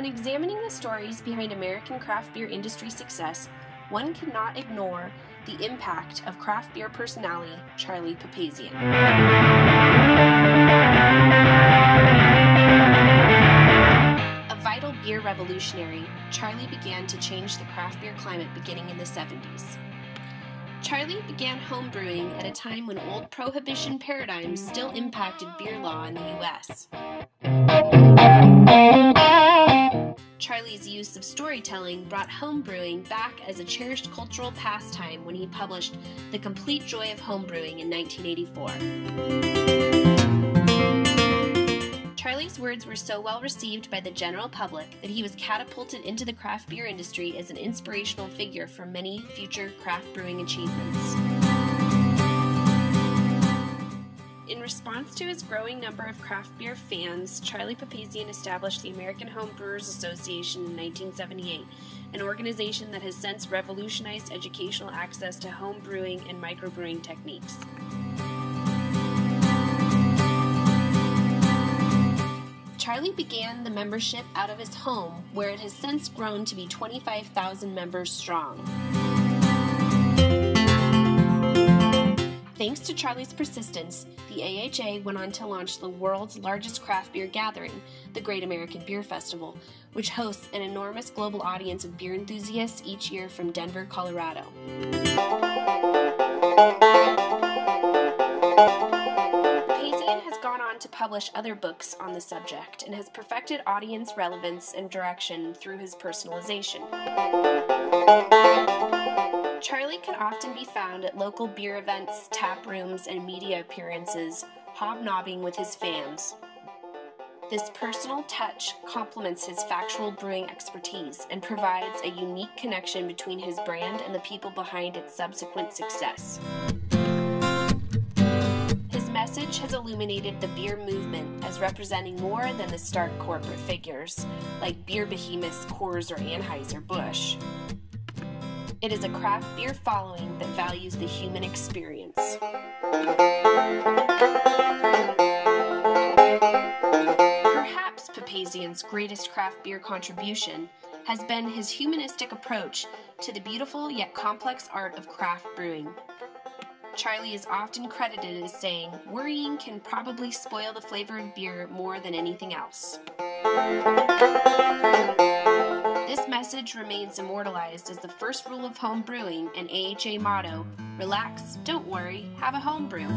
When examining the stories behind American craft beer industry success, one cannot ignore the impact of craft beer personality Charlie Papazian. A vital beer revolutionary, Charlie began to change the craft beer climate beginning in the 70s. Charlie began homebrewing at a time when old prohibition paradigms still impacted beer law in the U.S. Charlie's use of storytelling brought homebrewing back as a cherished cultural pastime when he published The Complete Joy of Homebrewing in 1984. Charlie's words were so well received by the general public that he was catapulted into the craft beer industry as an inspirational figure for many future craft brewing achievements. Response to his growing number of craft beer fans, Charlie Papazian established the American Home Brewers Association in 1978, an organization that has since revolutionized educational access to home brewing and microbrewing techniques. Charlie began the membership out of his home, where it has since grown to be 25,000 members strong. Thanks to Charlie's persistence, the AHA went on to launch the world's largest craft beer gathering, the Great American Beer Festival, which hosts an enormous global audience of beer enthusiasts each year from Denver, Colorado. Papazian has gone on to publish other books on the subject and has perfected audience relevance and direction through his personalization. Often be found at local beer events, tap rooms, and media appearances, hobnobbing with his fans. This personal touch complements his factual brewing expertise and provides a unique connection between his brand and the people behind its subsequent success. His message has illuminated the beer movement as representing more than the stark corporate figures, like beer behemoths Coors or Anheuser-Busch. It is a craft beer following that values the human experience. Perhaps Papazian's greatest craft beer contribution has been his humanistic approach to the beautiful yet complex art of craft brewing. Charlie is often credited as saying, Worrying can probably spoil the flavor of beer more than anything else. Message remains immortalized as the first rule of home brewing and AHA motto Relax, don't worry, have a home brew.